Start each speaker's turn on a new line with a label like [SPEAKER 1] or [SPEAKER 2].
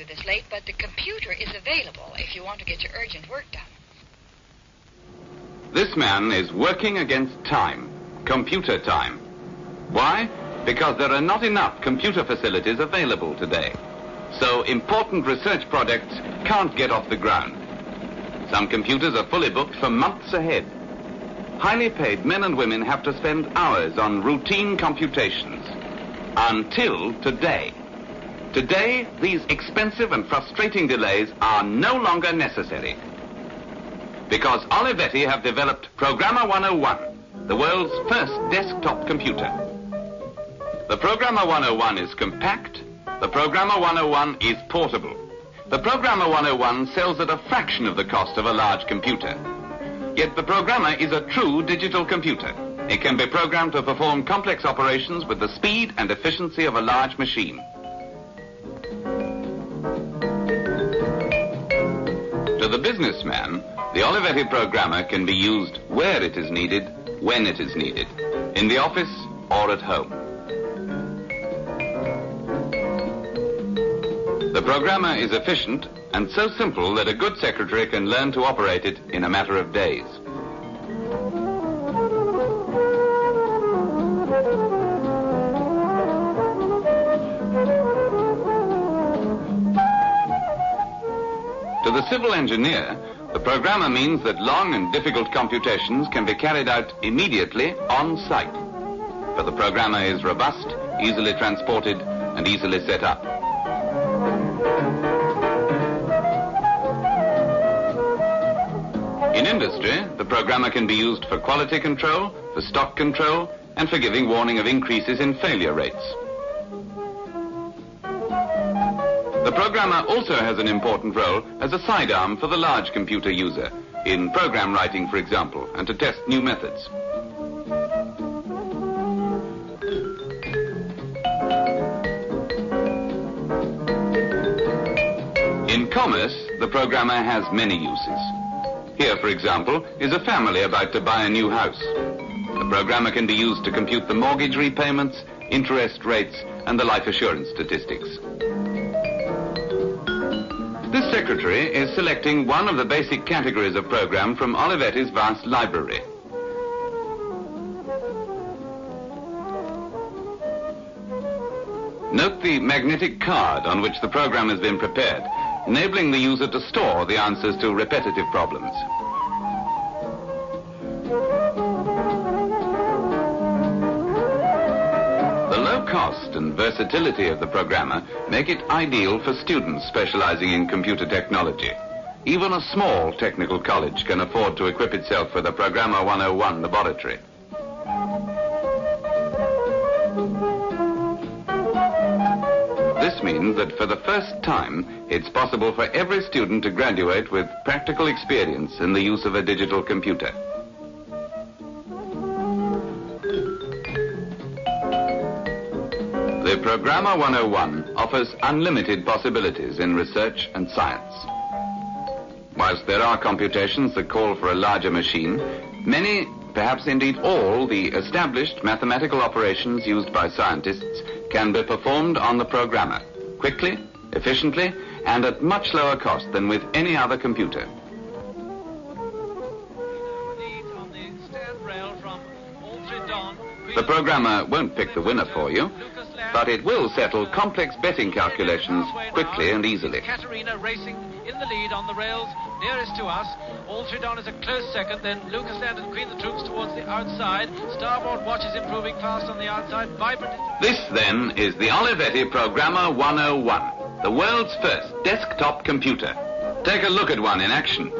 [SPEAKER 1] you this late, but the computer is available if you want to get your urgent work done.
[SPEAKER 2] This man is working against time, computer time. Why? Because there are not enough computer facilities available today. So important research projects can't get off the ground. Some computers are fully booked for months ahead. Highly paid men and women have to spend hours on routine computations. Until today. Today, these expensive and frustrating delays are no longer necessary. Because Olivetti have developed Programma 101, the world's first desktop computer. The Programma 101 is compact. The Programma 101 is portable. The Programma 101 sells at a fraction of the cost of a large computer. Yet the Programma is a true digital computer. It can be programmed to perform complex operations with the speed and efficiency of a large machine. Businessman, the Olivetti Programma can be used where it is needed, when it is needed, in the office or at home. The Programma is efficient and so simple that a good secretary can learn to operate it in a matter of days. The civil engineer, the Programma means that long and difficult computations can be carried out immediately on site. For the Programma is robust, easily transported, and easily set up. In industry, the Programma can be used for quality control, for stock control, and for giving warning of increases in failure rates. The Programma also has an important role as a sidearm for the large computer user, in program writing, for example, and to test new methods. In commerce, the Programma has many uses. Here, for example, is a family about to buy a new house. The Programma can be used to compute the mortgage repayments, interest rates, and the life assurance statistics. This secretary is selecting one of the basic categories of program from Olivetti's vast library. Note the magnetic card on which the program has been prepared, enabling the user to store the answers to repetitive problems. Cost and versatility of the Programma make it ideal for students specializing in computer technology. Even a small technical college can afford to equip itself with a Programma 101 laboratory. This means that for the first time, it's possible for every student to graduate with practical experience in the use of a digital computer. The Programma 101 offers unlimited possibilities in research and science. Whilst there are computations that call for a larger machine, many, perhaps indeed all, the established mathematical operations used by scientists can be performed on the Programma, quickly, efficiently, and at much lower cost than with any other computer. The Programma won't pick the winner for you, but it will settle complex betting calculations quickly and easily.
[SPEAKER 3] Katerina racing in the lead on the rails nearest to us. Altridon is a close second, then Lucas Land and Queen the Troops towards the outside. Starboard Watch is improving fast on the outside. Vibrant.
[SPEAKER 2] This, then, is the Olivetti Programma 101, the world's first desktop computer. Take a look at one in action.